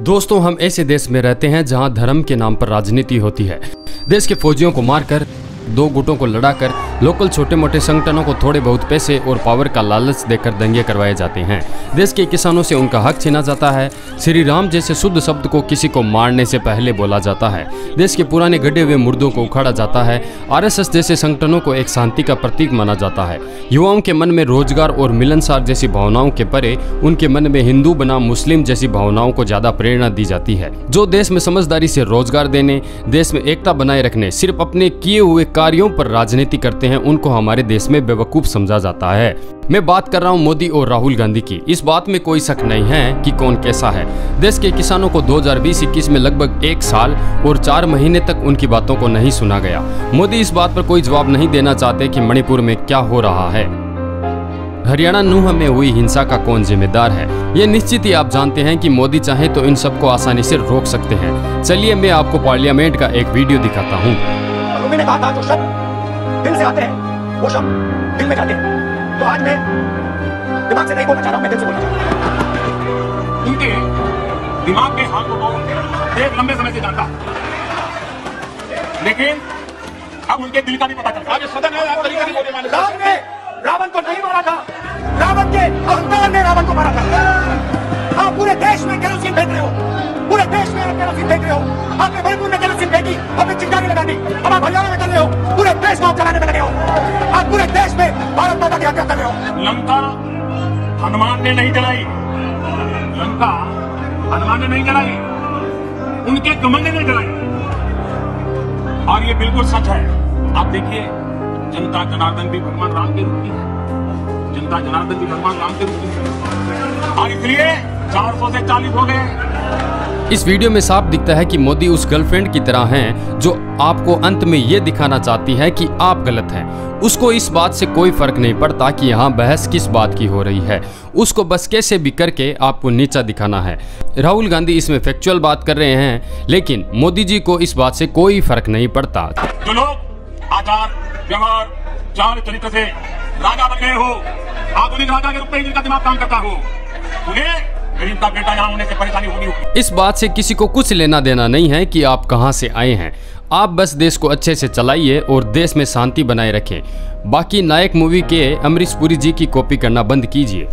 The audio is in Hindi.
दोस्तों, हम ऐसे देश में रहते हैं जहाँ धर्म के नाम पर राजनीति होती है। देश के फौजियों को मारकर, दो गुटों को लड़ाकर लोकल छोटे मोटे संगठनों को थोड़े बहुत पैसे और पावर का लालच देकर दंगे करवाए जाते हैं। देश के किसानों से उनका हक छीना जाता है। श्री राम जैसे शुद्ध शब्द को किसी को मारने से पहले बोला जाता है। देश के पुराने गड्ढे हुए मुर्दों को उखाड़ा जाता है। आरएसएस जैसे संगठनों को एक शांति का प्रतीक माना जाता है। युवाओं के मन में रोज़गार और मिलनसार जैसी भावनाओं के परे उनके मन में हिंदू बनाम मुस्लिम जैसी भावनाओं को ज़्यादा प्रेरणा दी जाती है। जो देश में समझदारी से रोज़गार देने, देश में एकता बनाए रखने, सिर्फ़ अपने किए हुए कार्यों पर राजनीति करते हैं उनको हमारे देश में बेवकूफ़ समझा जाता है। मैं बात कर रहा हूँ मोदी और राहुल गांधी की। इस बात में कोई शक नहीं है कि कौन कैसा है। देश के किसानों को 2020-21 में लगभग एक साल और चार महीने तक उनकी बातों को नहीं सुना गया। मोदी इस बात पर कोई जवाब नहीं देना चाहते कि मणिपुर में क्या हो रहा है। हरियाणा नूह में हुई हिंसा का कौन जिम्मेदार है? ये निश्चित ही आप जानते हैं कि मोदी चाहे तो इन सबको आसानी से रोक सकते हैं। चलिए मैं आपको पार्लियामेंट का एक वीडियो दिखाता हूँ। दिल से आते हैं। वो शब्द दिल में जाते हैं। तो आज मैं दिमाग से नहीं बोलना चाह रहा हूँ मैं दिल से बोलना चाह रहा हूँ। दिमाग के हाथ को एक लंबे समय से जानता लेकिन अब उनके दिल का भी पता चलता आज सदन है आप तरीके से बोलने वाले राम ने रावण को नहीं मारा था। रावण के अहंकार ने रावण को मारा था। आप पूरे देश में केरोसिन फेंक रहे हो। पूरे देश में आप केरोसिन फेंक रहे हो आपने मणिपुर में केरोसिन फेंकी अपनी चिंगारी लगा दी अब आप हरियाणा में कर रहे हो, पूरे देश को आप चलाने में लगे हो। आप पूरे देश में भारत माता की हत्या कर रहे हो। लंका हनुमान ने नहीं जलाई। लंका हनुमान ने नहीं जलाई। उनके कमंड ने जलाई। और ये बिल्कुल सच है। आप देखिए, जनता जनार्दन भी भगवान राम के रूप की है। जनता जनार्दन भी भगवान राम के रूप की है। और इसलिए 400 से 40 हो गए। इस वीडियो में साफ़ दिखता है कि मोदी उस गर्लफ्रेंड की तरह हैं, जो आपको अंत में ये दिखाना चाहती है कि आप गलत हैं। उसको इस बात से कोई फ़र्क नहीं पड़ता कि यहाँ बहस किस बात की हो रही है। उसको बस कैसे भी करके आपको नीचा दिखाना है। राहुल गांधी इसमें फैक्चुअल बात कर रहे हैं, लेकिन मोदी जी को इस बात से कोई फ़र्क नहीं पड़ता। जो लोग आचार, व्यवहार चाल चरित्र से राजा बन गए हो आधुनिक राजा के रूप में जिनका दिमाग काम करता हो, उन्हें इस बात से किसी को कुछ लेना देना नहीं है कि आप कहाँ से आए हैं। आप बस देश को अच्छे से चलाइए और देश में शांति बनाए रखें। बाकी नायक मूवी के अमरीश पुरी जी की कॉपी करना बंद कीजिए।